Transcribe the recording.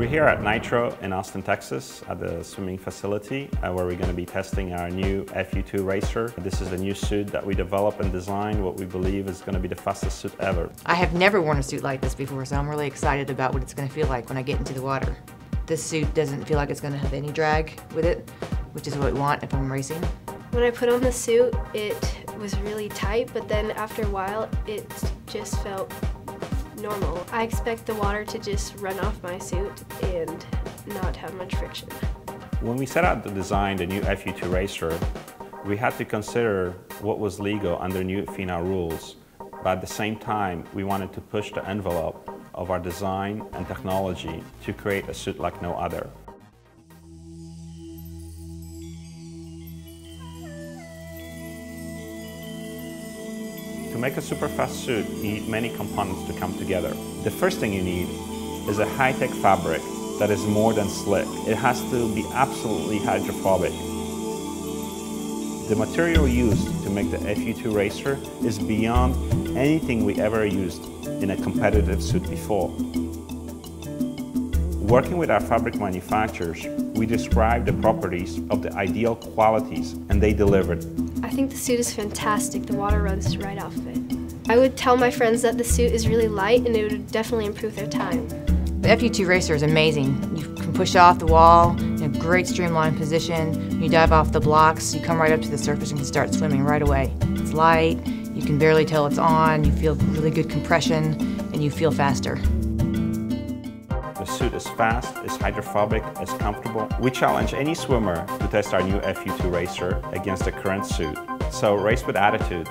We're here at Nitro in Austin, Texas at the swimming facility uh, where we're going to be testing our new FU2 Racer. This is a new suit that we developed and designed what we believe is going to be the fastest suit ever. I have never worn a suit like this before, so I'm really excited about what it's going to feel like when I get into the water. This suit doesn't feel like it's going to have any drag with it, which is what we want if I'm racing. When I put on the suit, it was really tight, but then after a while, it just felt normal. I expect the water to just run off my suit and not have much friction. When we set out to design the new FU2 Racer, we had to consider what was legal under new FINA rules, but at the same time, we wanted to push the envelope of our design and technology to create a suit like no other. To make a super fast suit, you need many components to come together. The first thing you need is a high-tech fabric that is more than slick. It has to be absolutely hydrophobic. The material used to make the FU2 Racer is beyond anything we ever used in a competitive suit before. Working with our fabric manufacturers, we described the properties of the ideal qualities and they delivered. I think the suit is fantastic. The water runs right off of it. I would tell my friends that the suit is really light and it would definitely improve their time. The FU2 Racer is amazing. You can push off the wall in a great streamlined position. You dive off the blocks, you come right up to the surface and can start swimming right away. It's light, you can barely tell it's on, you feel really good compression, and you feel faster. The suit is fast, is hydrophobic, is comfortable. We challenge any swimmer to test our new FU2 Racer against the current suit. So race with attitude.